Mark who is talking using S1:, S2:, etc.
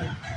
S1: Thank you.